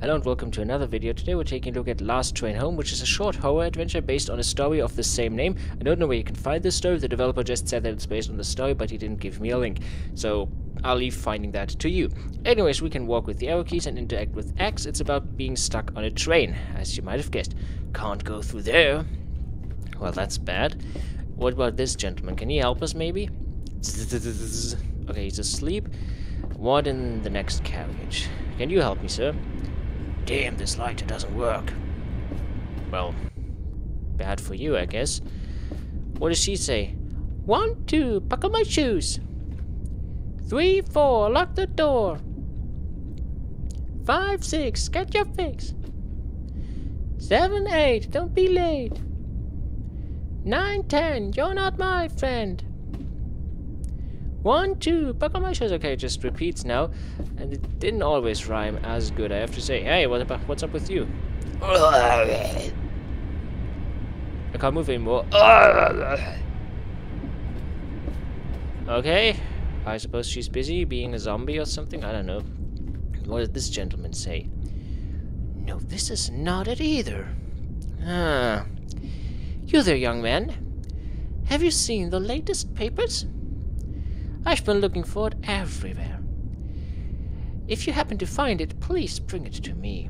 Hello and welcome to another video. Today we're taking a look at Last Train Home, which is a short horror adventure based on a story of the same name. I don't know where you can find this story. The developer just said that it's based on the story, but he didn't give me a link. So I'll leave finding that to you. Anyways, we can walk with the arrow keys and interact with X. It's about being stuck on a train, as you might have guessed. Can't go through there. Well, that's bad. What about this gentleman? Can he help us, maybe? Okay, he's asleep. What in the next carriage? Can you help me, sir? Damn, this lighter doesn't work. Well, bad for you, I guess. What does she say? One, two, buckle my shoes. Three, four, lock the door. Five, six, get your fix. Seven, eight, don't be late. Nine, ten, you're not my friend. One, two, buckle my shoes. Okay, it just repeats now. And it didn't always rhyme as good, I have to say. Hey, what about, what's up with you? I can't move anymore. Okay, I suppose she's busy being a zombie or something. I don't know. What did this gentleman say? No, this is not it either. Ah. You there, young man. Have you seen the latest papers? I've been looking for it everywhere. If you happen to find it, please bring it to me.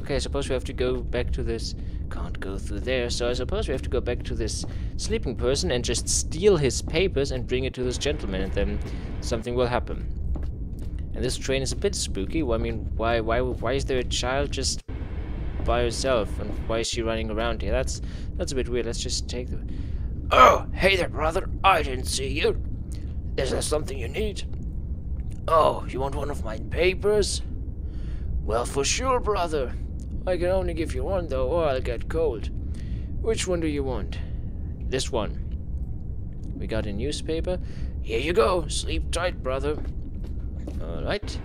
Okay, I suppose we have to go back to this... Can't go through there, so I suppose we have to go back to this sleeping person and just steal his papers and bring it to this gentleman, and then something will happen. And this train is a bit spooky. Well, I mean, why, why, why is there a child just by herself, and why is she running around here? That's, that's a bit weird. Let's just take the. Oh, hey there, brother. I didn't see you. Is there something you need? Oh, you want one of my papers? Well, for sure, brother. I can only give you one, though, or I'll get cold. Which one do you want? This one. We got a newspaper. Here you go. Sleep tight, brother. Alright.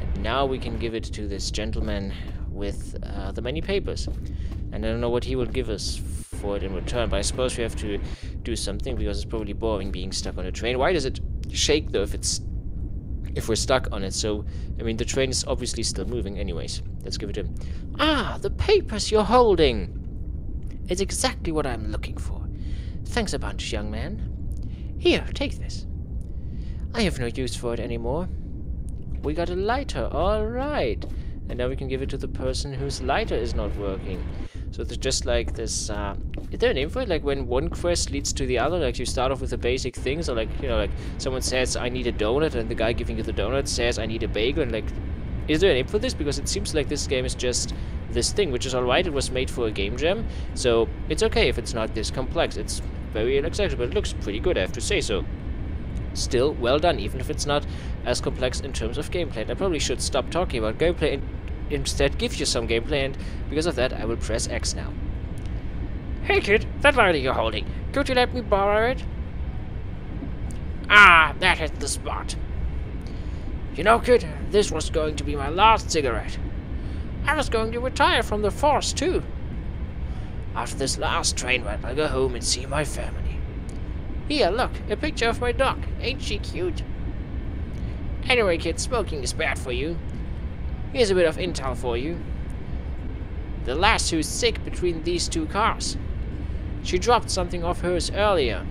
And now we can give it to this gentleman with uh, the many papers. And I don't know what he will give us for it in return, but I suppose we have to do something because it's probably boring being stuck on a train. Why does it shake though if it's if we're stuck on it. So, I mean, the train is obviously still moving. Anyways, let's give it a... Ah, the papers you're holding! It's exactly what I'm looking for. Thanks a bunch, young man. Here, take this. I have no use for it anymore. We got a lighter, alright. And now we can give it to the person whose lighter is not working. So there's just like this, uh, is there a name for it? Like when one quest leads to the other, like you start off with the basic things, or like, you know, like someone says, I need a donut, and the guy giving you the donut says, I need a bagel, and like, is there a name for this? Because it seems like this game is just this thing, which is alright, it was made for a game jam, so it's okay if it's not this complex. It's very accessible, but it looks pretty good, I have to say so. Still, well done, even if it's not as complex in terms of gameplay. And I probably should stop talking about gameplay instead give you some gameplay, and because of that, I will press X now. Hey kid, that lighter you're holding, could you let me borrow it? Ah, that hit the spot. You know, kid, this was going to be my last cigarette. I was going to retire from the force, too. After this last train ride, I'll go home and see my family. Here, look, a picture of my dog. Ain't she cute? Anyway, kid, smoking is bad for you. Here's a bit of intel for you. The lass who's sick between these two cars. She dropped something of hers earlier.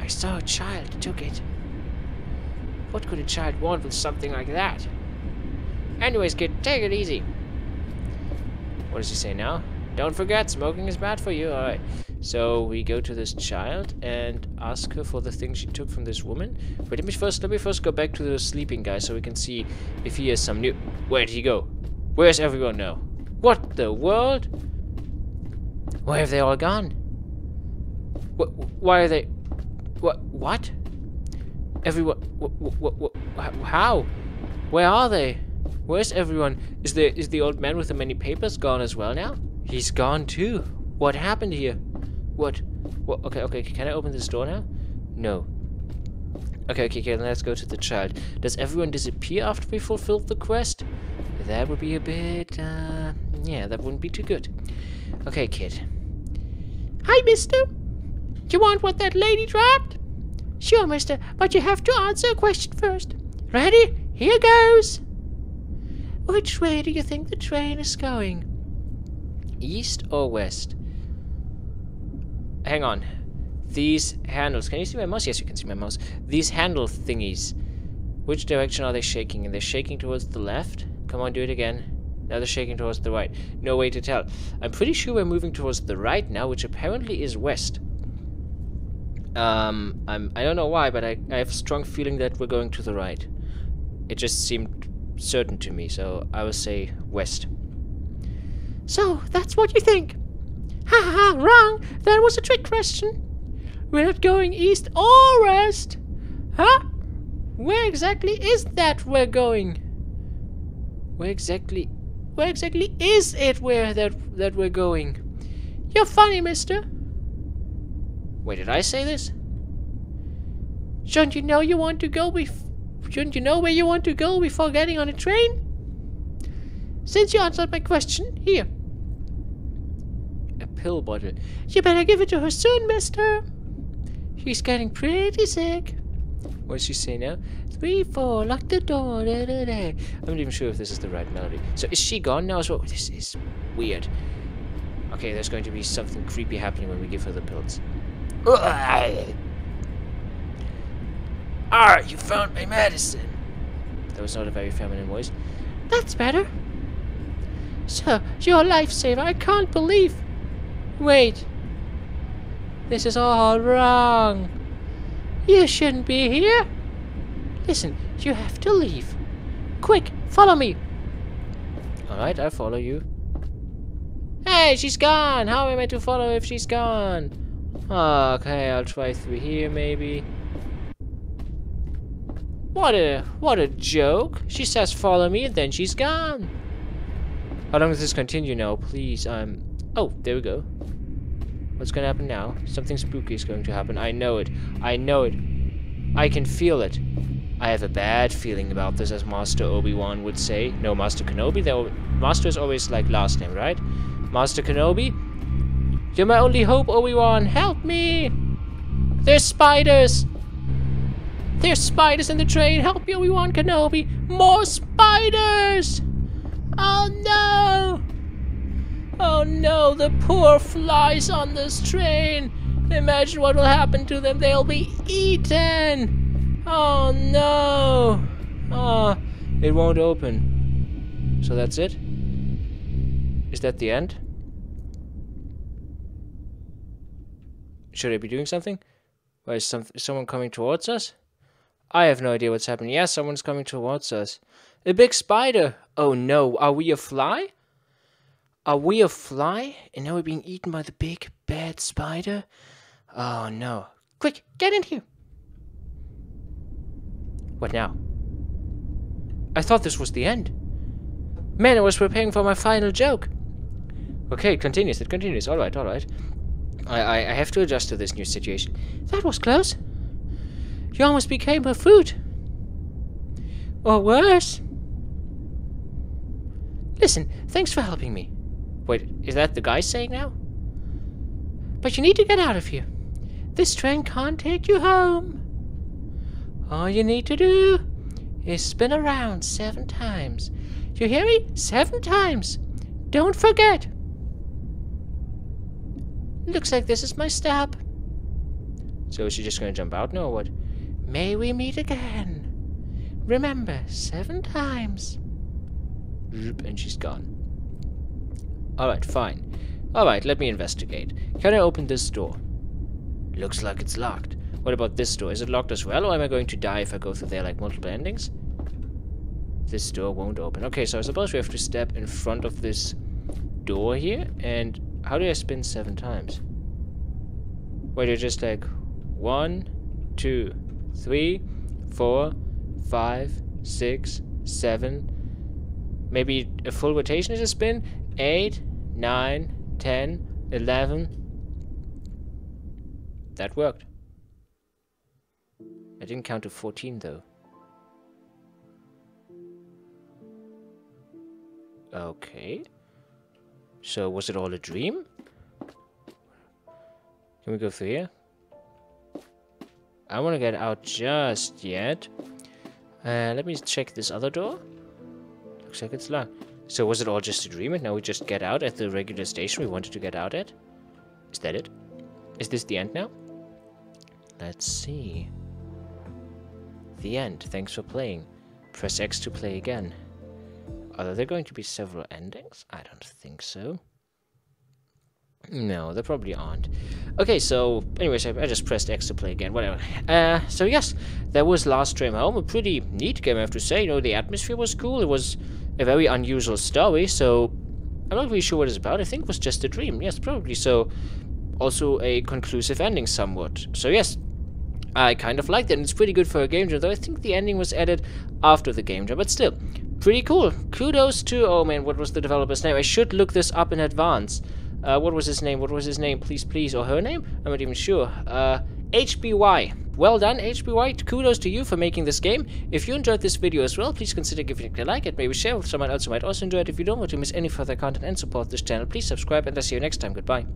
I saw a child took it. What could a child want with something like that? Anyways, kid, take it easy. What does he say now? Don't forget, smoking is bad for you. Alright. So we go to this child and ask her for the thing she took from this woman. But let me first let me first go back to the sleeping guy so we can see if he has some new Where did he go? Where's everyone now? What the world? Where have they all gone? Why are they What what? Everyone how? Where are they? Where's everyone? Is the is the old man with the many papers gone as well now? He's gone too. What happened here? What? What? Okay, okay, can I open this door now? No. Okay, okay, okay, let's go to the child. Does everyone disappear after we fulfilled the quest? That would be a bit, uh, yeah, that wouldn't be too good. Okay, kid. Hi, mister. Do you want what that lady dropped? Sure, mister, but you have to answer a question first. Ready? Here goes. Which way do you think the train is going? East or west? Hang on. These handles. Can you see my mouse? Yes, you can see my mouse. These handle thingies. Which direction are they shaking? And they're shaking towards the left? Come on, do it again. Now they're shaking towards the right. No way to tell. I'm pretty sure we're moving towards the right now, which apparently is west. Um, I'm, I don't know why, but I, I have a strong feeling that we're going to the right. It just seemed certain to me, so I will say west. So, that's what you think? Ha ha wrong! That was a trick question. We're not going east or west. Huh? Where exactly is that we're going? Where exactly Where exactly is it where that that we're going? You're funny, mister. Wait, did I say this? Shouldn't you know you want to go bef- Shouldn't you know where you want to go before getting on a train? Since you answered my question, here. Pill bottle. You better give it to her soon, mister. She's getting pretty sick. What does she say now? Three, four, lock the door. Da, da, da. I'm not even sure if this is the right melody. So is she gone now as well? This is weird. Okay, there's going to be something creepy happening when we give her the pills. Ah, you found my medicine. That was not a very feminine voice. That's better. Sir, you're a lifesaver. I can't believe. Wait. This is all wrong. You shouldn't be here. Listen, you have to leave. Quick, follow me. Alright, I follow you. Hey, she's gone. How am I to follow if she's gone? Okay, I'll try through here maybe. What a what a joke. She says follow me and then she's gone. How long does this continue now? Please, um... Oh, there we go. What's gonna happen now? Something spooky is going to happen. I know it. I know it. I can feel it. I have a bad feeling about this, as Master Obi-Wan would say. No, Master Kenobi. Though Master is always like last name, right? Master Kenobi? You're my only hope, Obi-Wan. Help me! There's spiders! There's spiders in the train! Help me, Obi-Wan Kenobi! More spiders! Oh no! Oh no, the poor flies on this train! Imagine what will happen to them. They'll be eaten! Oh no! Ah, it won't open. So that's it? Is that the end? Should I be doing something? Why is some someone coming towards us? I have no idea what's happening. Yes, someone's coming towards us. A big spider! Oh no, are we a fly? Are we a fly? And now we're being eaten by the big bad spider? Oh no. Quick, get in here! What now? I thought this was the end. Man, I was preparing for my final joke. Okay, it continues, it continues. Alright, alright. I, I, I have to adjust to this new situation. That was close. You almost became her food. Or worse. Listen, thanks for helping me. Wait, is that the guy saying now? But you need to get out of here. This train can't take you home. All you need to do is spin around seven times. You hear me? Seven times. Don't forget. Looks like this is my stop. So is she just gonna jump out now or what? May we meet again. Remember, seven times. And she's gone. Alright, fine. Alright, let me investigate. Can I open this door? Looks like it's locked. What about this door? Is it locked as well, or am I going to die if I go through there like multiple endings? This door won't open. Okay, so I suppose we have to step in front of this door here, and how do I spin seven times? Wait, you're just like one, two, three, four, five, six, seven. Maybe a full rotation is a spin. Eight, nine, ten, eleven. That worked. I didn't count to 14 though. Okay. So was it all a dream? Can we go through here? I want to get out just yet. Uh, let me check this other door. looks like it's long. So was it all just a dream and now we just get out at the regular station we wanted to get out at? Is that it? Is this the end now? Let's see. The end. Thanks for playing. Press X to play again. Are there going to be several endings? I don't think so. No, there probably aren't. Okay, so, anyways, I, I, just pressed X to play again, whatever. Uh, so yes, that was Last Train Home, a pretty neat game, I have to say. You know, the atmosphere was cool, it was a very unusual story, so I'm not really sure what it's about. I think it was just a dream, yes, probably. So, also a conclusive ending somewhat. So yes, I kind of liked it, and it's pretty good for a game jam, though I think the ending was added after the game jam, but still, pretty cool. Kudos to, oh man, what was the developer's name? I should look this up in advance. Uh, what was his name? What was his name? Please, please. Or her name? I'm not even sure. Uh, HBY. Well done, HBY. Kudos to you for making this game. If you enjoyed this video as well, please consider giving it a like and maybe share with someone else who might also enjoy it. If you don't want to miss any further content and support this channel, please subscribe and I'll see you next time. Goodbye.